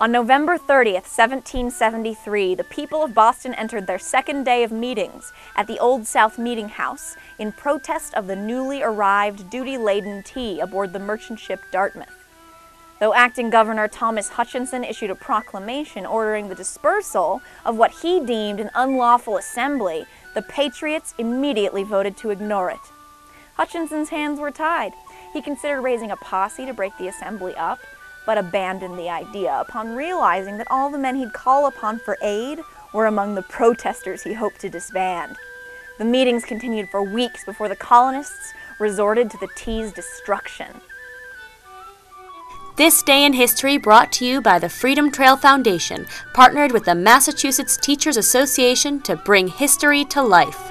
On November 30th, 1773, the people of Boston entered their second day of meetings at the Old South Meeting House in protest of the newly arrived duty-laden tea aboard the merchant ship Dartmouth. Though acting Governor Thomas Hutchinson issued a proclamation ordering the dispersal of what he deemed an unlawful assembly, the Patriots immediately voted to ignore it. Hutchinson's hands were tied. He considered raising a posse to break the assembly up, but abandoned the idea upon realizing that all the men he'd call upon for aid were among the protesters he hoped to disband. The meetings continued for weeks before the colonists resorted to the tea's destruction. This Day in History brought to you by the Freedom Trail Foundation, partnered with the Massachusetts Teachers Association to bring history to life.